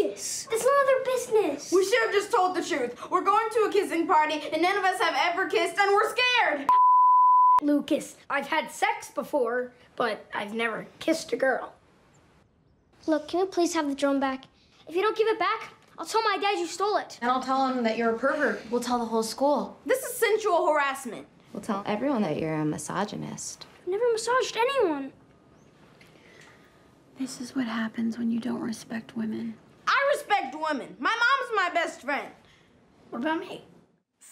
Lucas, it's none of their business. We should have just told the truth. We're going to a kissing party, and none of us have ever kissed, and we're scared. Lucas, I've had sex before, but I've never kissed a girl. Look, can we please have the drone back? If you don't give it back, I'll tell my dad you stole it. And I'll tell him that you're a pervert. We'll tell the whole school. This is sensual harassment. We'll tell everyone that you're a misogynist. I've never massaged anyone. This is what happens when you don't respect women. I respect women. My mom's my best friend. What about me?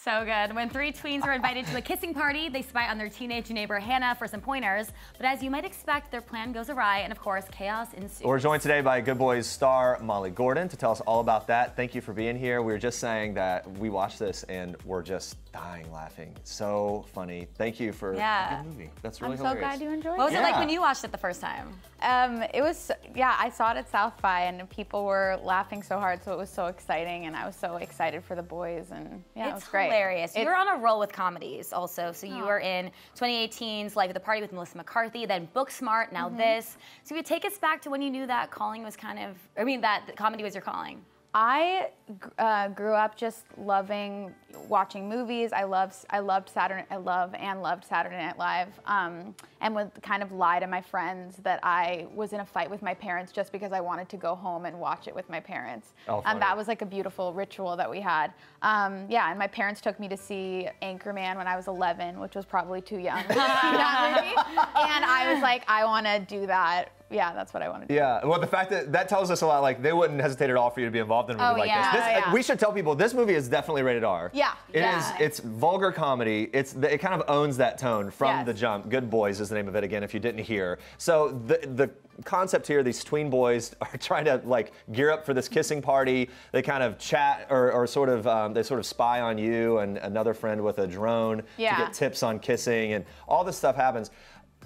So good. When three tweens are invited to a kissing party, they spy on their teenage neighbor Hannah for some pointers. But as you might expect, their plan goes awry, and of course, chaos ensues. We're joined today by Good Boys star Molly Gordon to tell us all about that. Thank you for being here. We were just saying that we watched this and we're just dying laughing. So funny. Thank you for Yeah. the movie. That's really I'm so glad you enjoyed What was it. it like when you watched it the first time? Um, it was, yeah, I saw it at South by and people were laughing so hard, so it was so exciting, and I was so excited for the boys, and yeah, it was great. Hilarious. It's- You're on a roll with comedies also. So you were in 2018's Life of the Party with Melissa McCarthy, then Booksmart, now mm-hmm. this. So you take us back to when you knew that calling was kind of, I mean, that comedy was your calling. I uh, grew up just loving watching movies. I love I loved Saturday I love and loved Saturday Night Live, um, and would kind of lie to my friends that I was in a fight with my parents just because I wanted to go home and watch it with my parents. Oh, and funny. that was like a beautiful ritual that we had. Um, yeah, and my parents took me to see Anchorman when I was 11, which was probably too young to see that movie. And I was like, I want to do that. Yeah, that's what I want to do. Yeah, well, the fact that that tells us a lot. Like they wouldn't hesitate at all for you to be involved in a movie Oh, like yeah. this. this yeah. We should tell people this movie is definitely rated R. Yeah, It is. yeah. It's vulgar comedy. It's it kind of owns that tone from Yes. the jump. Good Boys is the name of it again. If you didn't hear, so the the concept here, these tween boys are trying to like gear up for this kissing party. They kind of chat or, or sort of um, they sort of spy on you and another friend with a drone Yeah. to get tips on kissing and all this stuff happens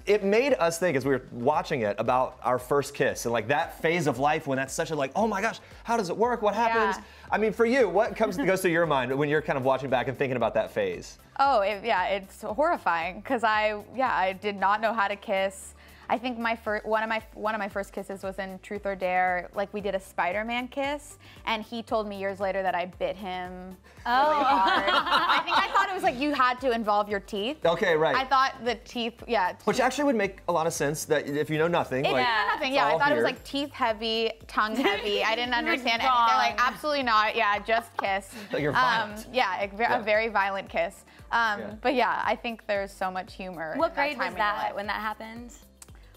it made us think as we were watching it about our first kiss and like that phase of life when that's such a like oh my gosh how does it work what happens Yeah. i mean for you what comes goes through your mind when you're kind of watching back and thinking about that phase Oh, it, yeah, it's horrifying because I, yeah, I did not know how to kiss. I think my first one of my one of my first kisses was in Truth or Dare. Like we did a Spider-Man kiss, and he told me years later that I bit him. Oh, really hard. I think I thought it was like you had to involve your teeth. okay right I thought the teeth, yeah. which actually would make a lot of sense that if you know nothing It like yeah. nothing. Yeah, I all thought it was like teeth heavy, tongue heavy. I didn't understand anything. They're like, wrong. absolutely not. Yeah, just kiss. Like you're violent. Um, yeah, a, ve- Yeah. very violent kiss. Um, Yeah. But yeah, I think there's so much humor. What grade that time was that when that happened?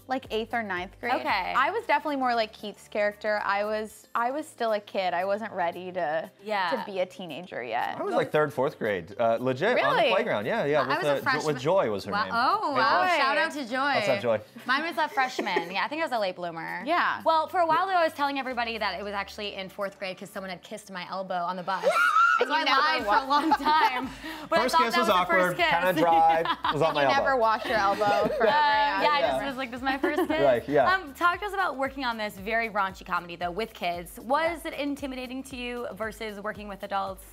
Like eighth or ninth grade. Okay. I was definitely more like Keith's character. I was I was still a kid. I wasn't ready to Yeah. to be a teenager yet. I was like third, fourth grade, uh, legit on the Really? playground. Yeah, yeah. With, I was a uh, Jo- freshman. with Joy was her Wow. name. Oh, Hey, wow. Joy. Shout out to Joy. What's up, Joy? Mine was a freshman. Yeah, I think I was a late bloomer. Yeah. Well, for a while though, I was telling everybody that it was actually in fourth grade because someone had kissed my elbow on the bus. And so you I lied for a long time. But First I thought kiss that was was the awkward, first kiss. kind of dry. Was on my You elbow. never wash your elbow forever. yeah, yeah. I just was like, this is my first kiss. Right, yeah. Um, talk to us about working on this very raunchy comedy though with kids. Was it intimidating to you versus working with adults?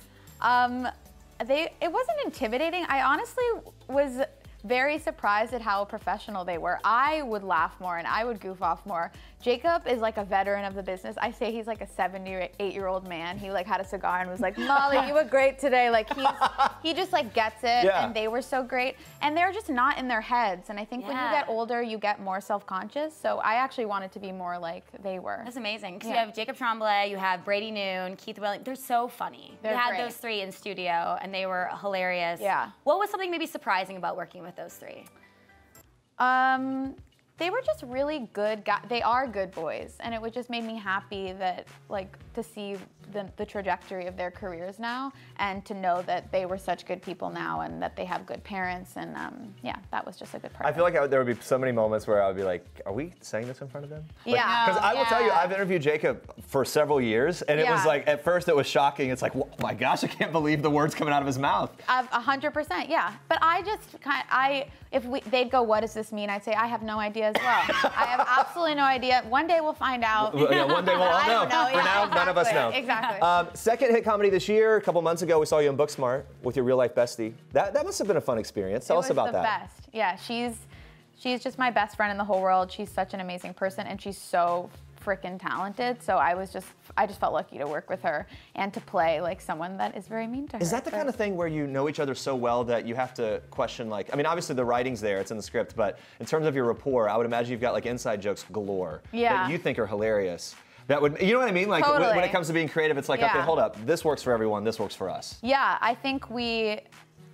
Um, they it wasn't intimidating. I honestly was very surprised at how professional they were. I would laugh more and I would goof off more. Jacob is like a veteran of the business. I say he's like a 78 year old man. He like had a cigar and was like, Molly, you look great today. Like he's, he just like gets it Yeah. and they were so great. And they're just not in their heads. And I think when you get older, you get more self-conscious. So I actually wanted to be more like they were. That's amazing. Because Yeah. you have Jacob Tremblay, you have Brady Noon, Keith Williams. They're so funny. They're you had great. those three in studio and they were hilarious. Yeah. What was something maybe surprising about working with those three? Um, they were just really good guys. They are good boys, and it would just made me happy that like to see the, the trajectory of their careers now, and to know that they were such good people now, and that they have good parents, and um, yeah, that was just a good part. I feel like I, there would be so many moments where I would be like, "Are we saying this in front of them?" Yeah. Because I will tell you, I've interviewed Jacob for several years, and it was like at first it was shocking. It's like, oh my gosh, I can't believe the words coming out of his mouth. A a hundred percent, yeah. But I just kind, I if we they'd go, what does this mean? I'd say I have no idea as well. I have absolutely no idea. One day we'll find out. Well, yeah, one day we'll all know. know. For yeah, now, none of us know. exactly, Exactly. Um, second hit comedy this year. A couple months ago, we saw you in Booksmart with your real life bestie. That that must have been a fun experience. Tell it us was about the that. best. Yeah, she's she's just my best friend in the whole world. She's such an amazing person, and she's so freaking talented. So I was just, I just felt lucky to work with her and to play like someone that is very mean to her. Is that the So- kind of thing where you know each other so well that you have to question, like, I mean, obviously the writing's there, it's in the script, but in terms of your rapport, I would imagine you've got like inside jokes galore Yeah. that you think are hilarious. That would, you know what I mean? Like when- when it comes to being creative, it's like, okay, hold up, this works for everyone, this works for us. Yeah, I think we.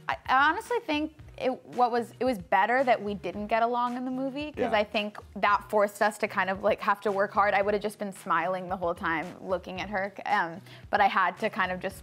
I honestly think it what was it was better that we didn't get along in the movie because Yeah. I think that forced us to kind of like have to work hard. I would have just been smiling the whole time looking at her, um, but I had to kind of just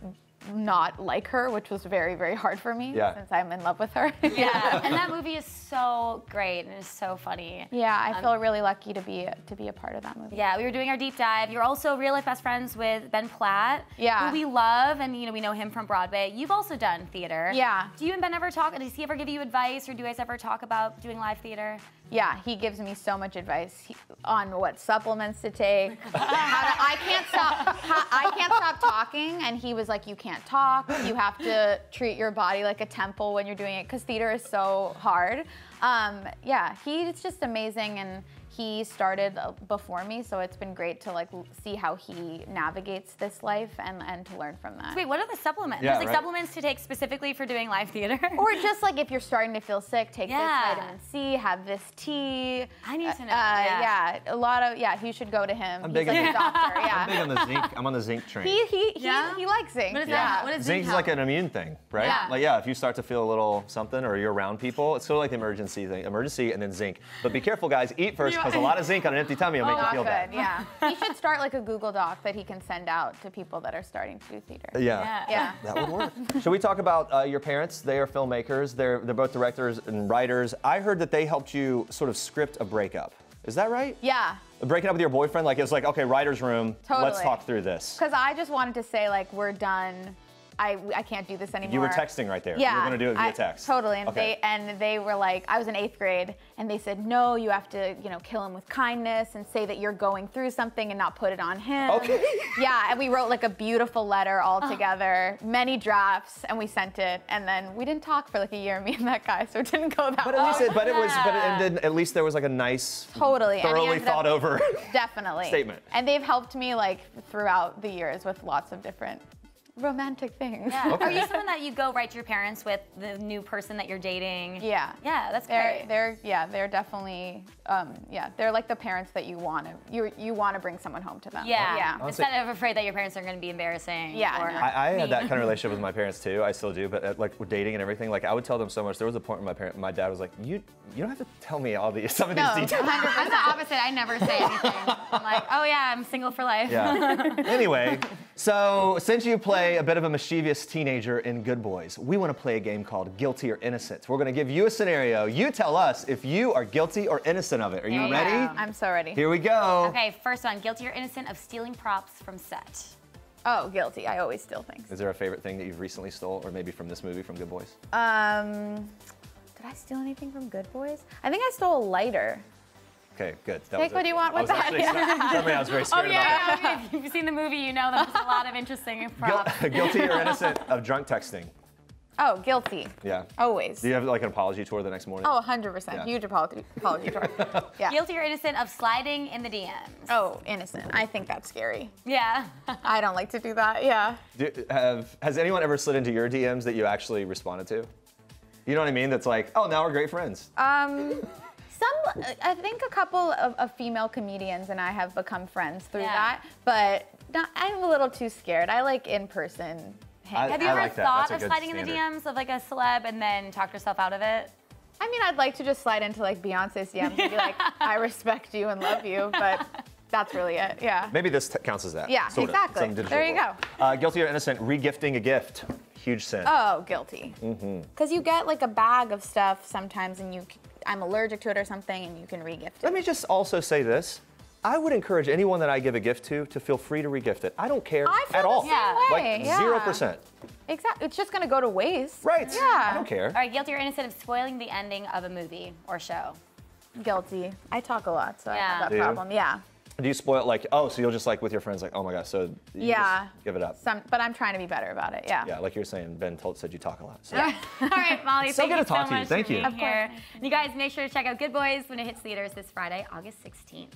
not like her, which was very very hard for me Yeah. since I'm in love with her. Yeah, and that movie is so great and it's so funny. yeah, I Um, feel really lucky to be to be a part of that movie. Yeah, we were doing our deep dive. You're also real life best friends with Ben Platt, Yeah. who we love, and you know we know him from Broadway. You've also done theater. Yeah. Do you and Ben ever talk? Does he ever give you advice, or do you guys ever talk about doing live theater? Yeah, he gives me so much advice he, on what supplements to take. how to, I can't stop. How, I can't stop talking, and he was like, "You can't talk. You have to treat your body like a temple when you're doing it, because theater is so hard." Um, yeah, he's just amazing, and he started uh, before me, so it's been great to like see how he navigates this life and and to learn from that. Wait, what are the supplements? Yeah, There's like right. supplements to take specifically for doing live theater. Or just like if you're starting to feel sick, take Yeah. this vitamin C, have this tea. I need to know, Uh, yeah. yeah. a lot of yeah. You should go to him. I'm He's big like on a the- doctor. Yeah. I'm big on the zinc, I'm on the zinc train. He he he, Yeah? he likes zinc. What is yeah. that? What is Zinc is like an immune thing, right? Yeah. Like yeah, if you start to feel a little something or you're around people, it's sort of like the emergency thing. Emergency and then zinc. But be careful, guys. Eat first because a lot of zinc on an empty tummy will make you feel good. bad. Yeah. he should start like a Google Doc that he can send out to people that are starting to do theater. Yeah. Yeah. That would work. Should we talk about uh, your parents? They are filmmakers. They're they're both directors and writers. I heard that they helped you sort of script a breakup. Is that right? Yeah. Breaking up with your boyfriend, like it was like, okay, writer's room. totally. Let's talk through this. Because I just wanted to say like we're done. I, I can't do this anymore. You were texting right there. Yeah, You were gonna do it via I- text. Totally, and Okay. they and they were like, I was in eighth grade, and they said, no, you have to, you know, kill him with kindness and say that you're going through something and not put it on him. Okay. Yeah, and we wrote like a beautiful letter all oh. together, many drafts, and we sent it, and then we didn't talk for like a year, me and that guy, so it didn't go that But at least, it, but it was, but it ended, at least there was like a nice, Totally, thoroughly ended up- thought over. Definitely. Statement. And they've helped me like throughout the years with lots of different romantic things. Yeah. Okay. Are you someone that you go right to your parents with the new person that you're dating? Yeah. Yeah, that's They're great. they're yeah, they're definitely um, yeah, they're like the parents that you want to you you want to bring someone home to them. yeah. Yeah. Honestly- Instead of afraid that your parents are going to be embarrassing. Yeah, Or. I, I had that kind of relationship with my parents too. I still do, but uh, like with dating and everything, like I would tell them so much. There was a point where my parent, my dad was like, "You, you don't have to tell me all these some of No, these details." 100%. I'm the opposite. I never say anything. I'm like, oh yeah, I'm single for life. Yeah. anyway, so since you play a bit of a mischievous teenager in Good Boys, we want to play a game called Guilty or Innocent. We're going to give you a scenario. You tell us if you are guilty or innocent of it. Are you There you ready? go. I'm so ready. Here we go. Okay, first one, guilty or innocent of stealing props from set? Oh, guilty. I always steal things. Is there a favorite thing that you've recently stole, or maybe from this movie, from Good Boys? Um, did I steal anything from Good Boys? I think I stole a lighter. Okay, good. That Take what you want with was that, actually- yeah. Something I was very scared about. Yeah, if you've seen the movie, you know there's a lot of interesting Guil- props. guilty or innocent of drunk texting? Oh, guilty. Yeah. Always. Do you have like an apology tour the next morning? Oh, 100%. Yeah. Huge apology, apology tour. Yeah. Guilty or innocent of sliding in the DMs? Oh, innocent. I think that's scary. Yeah. I don't like to do that. Yeah. Do, have, has anyone ever slid into your DMs that you actually responded to? You know what I mean? That's like, oh, now we're great friends. Um, some, I think a couple of, of female comedians and I have become friends through Yeah. that, but not, I'm a little too scared. I like in person. I- Have you I ever like thought of good sliding in the. DMs of like a celeb and then talked yourself out of it? I mean, I'd like to just slide into like Beyonce's DMs and be like, I respect you and love you, but that's really it. Yeah. Maybe this t- counts as that. Yeah, sort exactly. Some There you world. Uh, guilty or innocent, regifting a gift. Huge sin. Oh, guilty. Because you get like a bag of stuff sometimes and you, c- I'm allergic to it or something and you can regift it. Let me just also say this. I would encourage anyone that I give a gift to to feel free to regift it. I don't care I feel at the all. same Yeah. way. Like yeah. zero percent. Exactly. It's just gonna go to waste. Right. Yeah. I don't care. All right, guilty or innocent of spoiling the ending of a movie or show? Guilty. I talk a lot, so I Yeah. have that Do you? problem. Yeah. Do you spoil like oh so you'll just like with your friends like oh my gosh so you Yeah. just give it up. Some, but I'm trying to be better about it. Yeah. Yeah, like you were saying, Ben told said you talk a lot. So. All right, Molly, So thank good you to talk so to you. Thank you. being Of here. And you guys make sure to check out Good Boys when it hits theaters this Friday, August 16th.